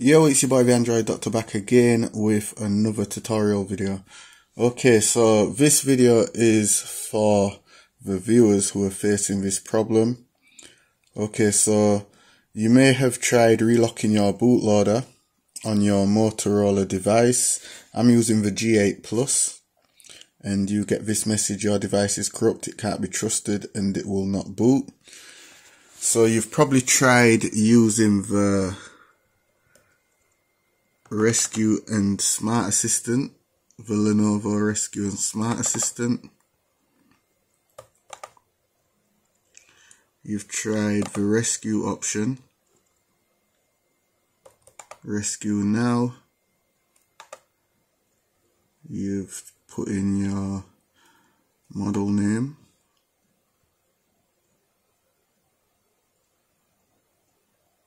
Yo, it's your boy the Android Doctor back again with another tutorial video. Okay, so this video is for the viewers who are facing this problem. Okay, so you may have tried relocking your bootloader on your Motorola device. I'm using the G8 Plus and you get this message your device is corrupt, it can't be trusted and it will not boot. So you've probably tried using the Rescue and Smart Assistant, the Lenovo Rescue and Smart Assistant. You've tried the Rescue option, Rescue Now. You've put in your model name.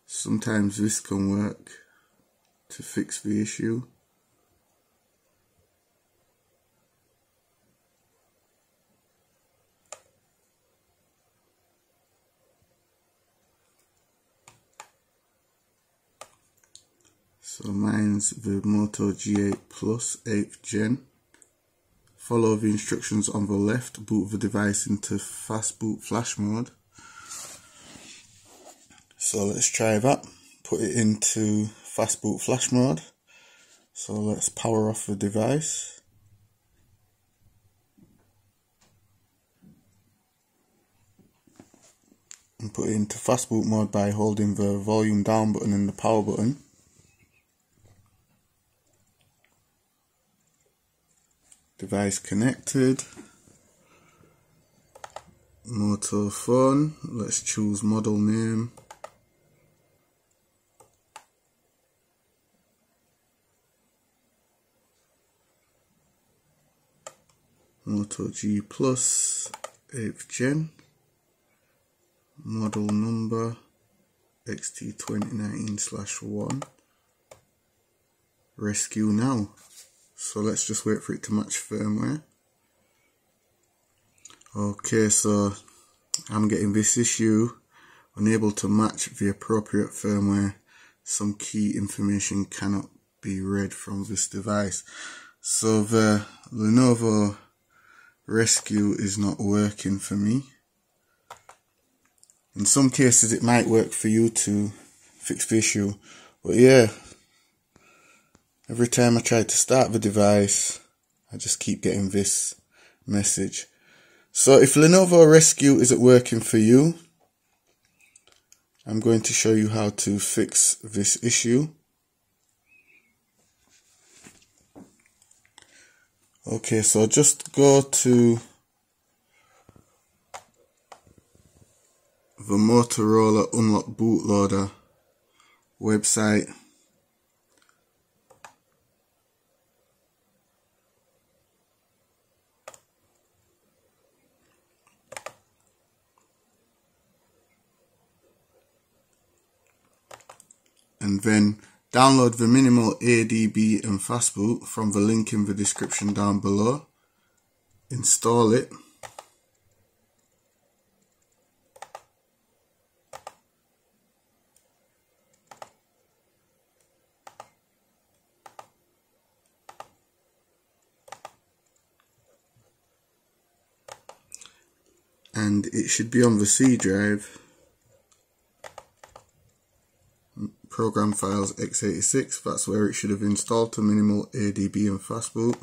Sometimes this can work to fix the issue. So mine's the Moto G8 Plus 8th Gen. Follow the instructions on the left, boot the device into fast boot flash mode. So let's try that. Put it into fast boot flash mode. So let's power off the device. And put it into fast boot mode by holding the volume down button and the power button. Device connected. Motor phone. Let's choose model name. Moto G Plus 8th Gen. Model number XT2019 1 rescue now. So let's just wait for it to match firmware. Okay so I'm getting this issue. Unable to match the appropriate firmware. Some key information cannot be read from this device. So the Lenovo rescue is not working for me. In some cases it might work for you to fix the issue, but yeah, every time I try to start the device, I just keep getting this message. So if Lenovo Rescue isn't working for you, I'm going to show you how to fix this issue. Okay, so just go to the Motorola Unlock Bootloader website. And then Download the minimal ADB and fastboot from the link in the description down below. Install it. And it should be on the C drive. Program files x86 that's where it should have installed to minimal ADB and fastboot.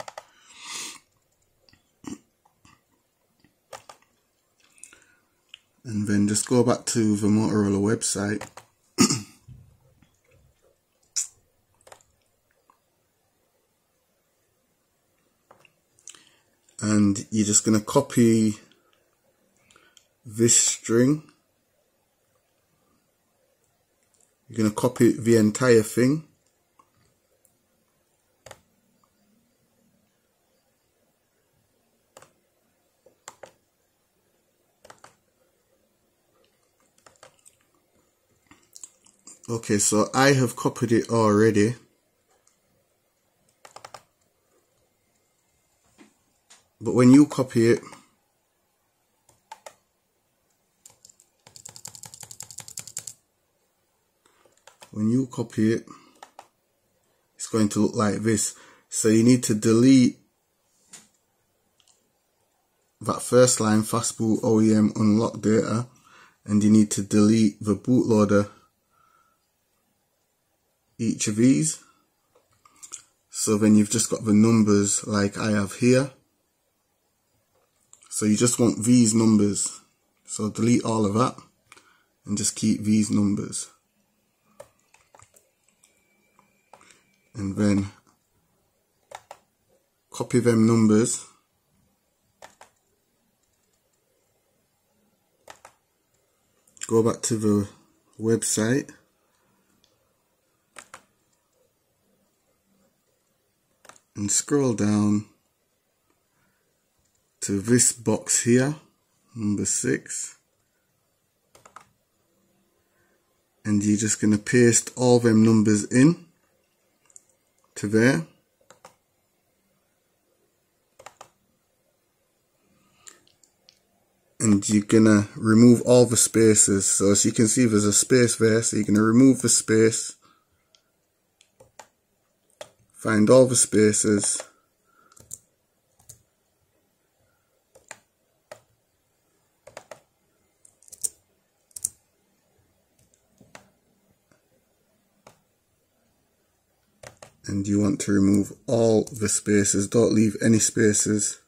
And then just go back to the Motorola website. And you're just going to copy this string You're going to copy the entire thing. Okay, so I have copied it already. But when you copy it, when you copy it it's going to look like this. So you need to delete that first line fastboot OEM unlock data and you need to delete the bootloader. Each of these. So then you've just got the numbers like I have here. So you just want these numbers. So delete all of that and just keep these numbers and then copy them numbers. Go back to the website. And scroll down to this box here number six. And you're just going to paste all them numbers in to there. And you're gonna remove all the spaces. So as you can see there's a space there. So you're gonna remove the space. Find all the spaces and you want to remove all the spaces don't leave any spaces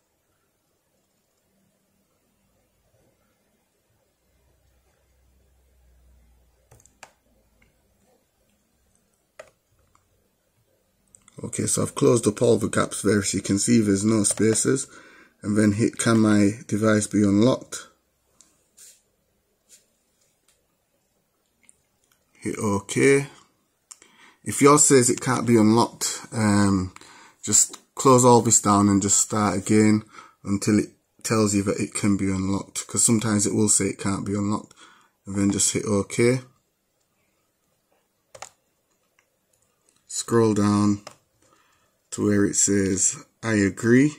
Okay, so I've closed up all the gaps there so you can see there's no spaces. And then hit can my device be unlocked. Hit OK. If yours says it can't be unlocked, um, just close all this down and just start again until it tells you that it can be unlocked. Because sometimes it will say it can't be unlocked. And then just hit OK. Scroll down to where it says I agree.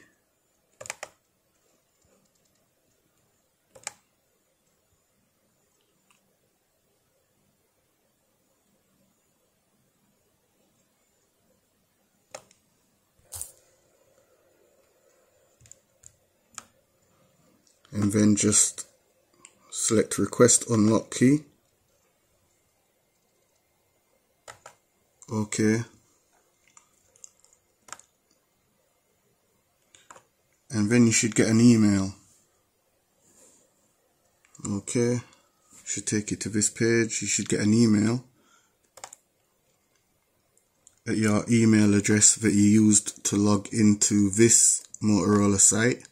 And then just select request unlock key. Okay. And then you should get an email. Okay. Should take you to this page. You should get an email at your email address that you used to log into this Motorola site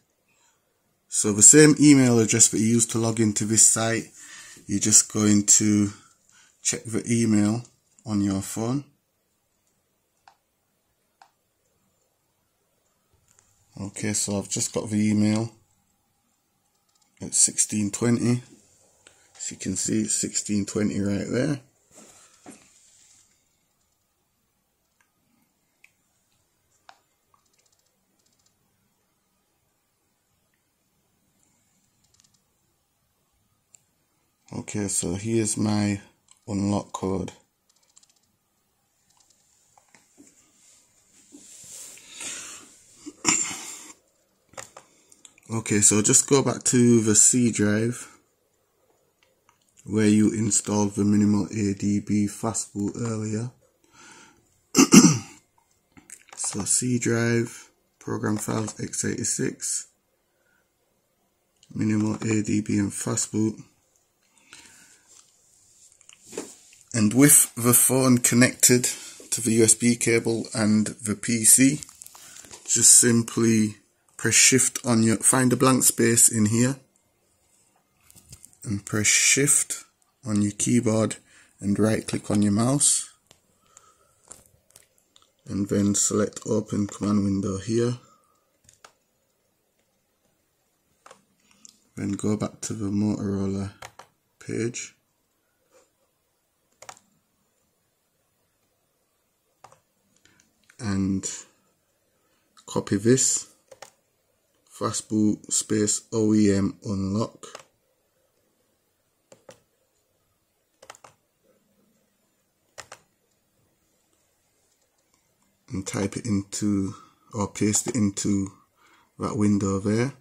so the same email address that you used to log into this site you're just going to check the email on your phone Okay, so I've just got the email at 1620. As you can see, it's 1620 right there. Okay, so here's my unlock code. Okay, so just go back to the C drive where you installed the minimal ADB fastboot earlier. so C drive, program files x86, minimal ADB and fastboot. And with the phone connected to the USB cable and the PC, just simply press shift on your find a blank space in here and press shift on your keyboard and right click on your mouse. And then select open command window here. Then go back to the Motorola page and copy this fastboot space OEM unlock. and type it into or paste it into that window there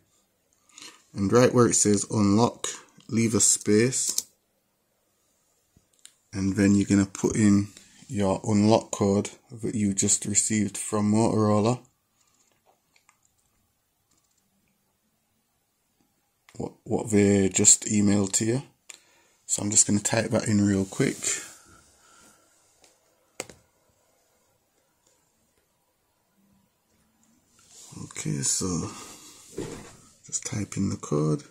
and right where it says unlock leave a space and then you're going to put in your unlock code that you just received from Motorola. What, what they just emailed to you. So I'm just going to type that in real quick. Okay so just type in the code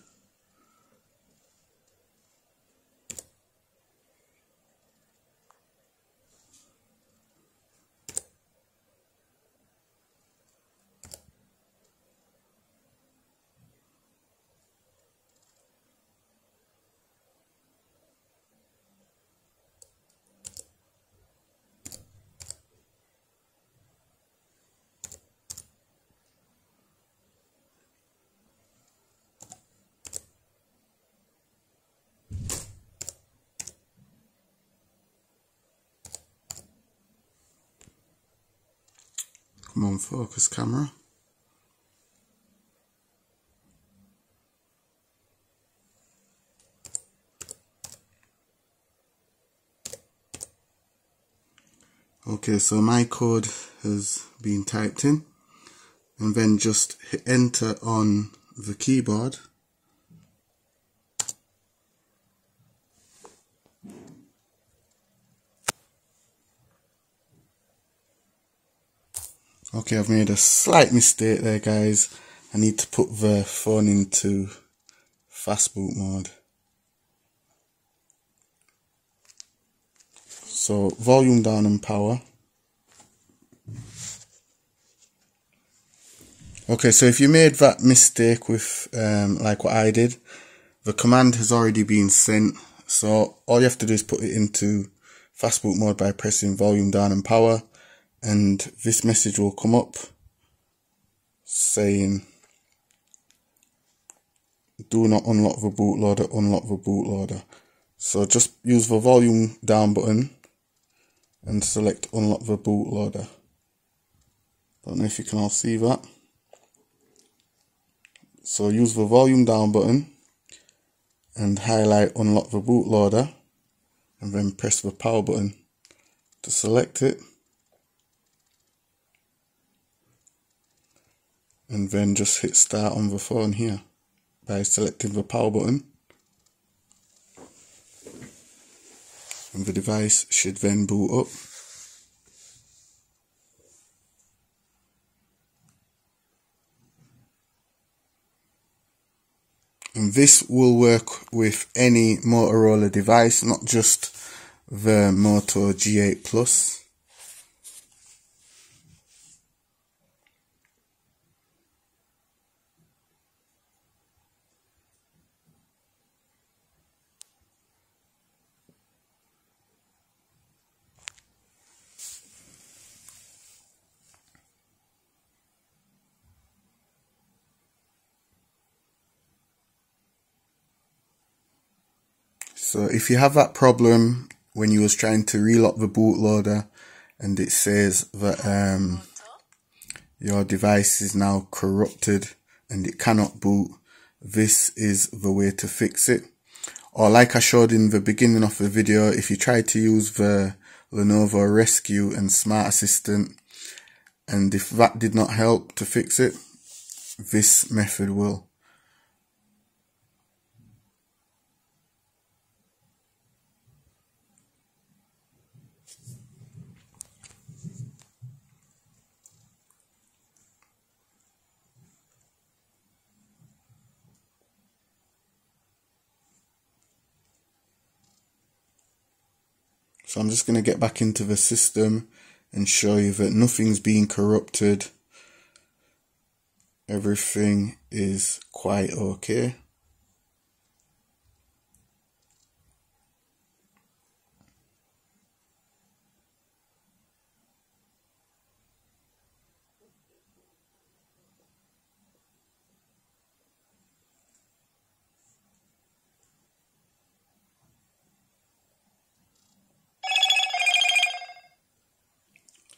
On, focus camera. Okay, so my code has been typed in and then just hit enter on the keyboard Okay, I've made a slight mistake there, guys. I need to put the phone into fast boot mode. So, volume down and power. Okay, so if you made that mistake with, um, like what I did, the command has already been sent. So, all you have to do is put it into fast boot mode by pressing volume down and power and this message will come up saying do not unlock the bootloader, unlock the bootloader. So just use the volume down button and select unlock the bootloader. Don't know if you can all see that. So use the volume down button and highlight unlock the bootloader and then press the power button to select it. And then just hit start on the phone here by selecting the power button. And the device should then boot up. And this will work with any Motorola device not just the Moto G8 Plus So if you have that problem when you was trying to relock the bootloader and it says that um, your device is now corrupted and it cannot boot, this is the way to fix it. Or like I showed in the beginning of the video, if you try to use the Lenovo Rescue and Smart Assistant, and if that did not help to fix it, this method will. So I'm just going to get back into the system and show you that nothing's being corrupted. Everything is quite okay.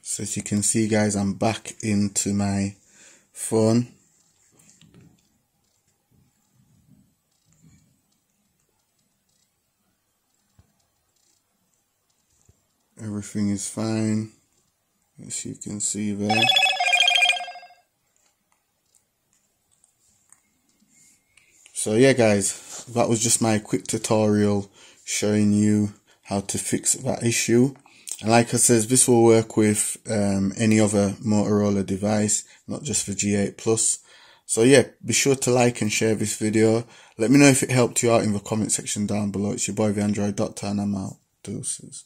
so as you can see guys I'm back into my phone. Everything is fine as you can see there. So yeah guys that was just my quick tutorial showing you how to fix that issue. And like I says, this will work with um, any other Motorola device, not just for G8 Plus. So yeah, be sure to like and share this video. Let me know if it helped you out in the comment section down below. It's your boy the Android Doctor and I'm out. Deuces.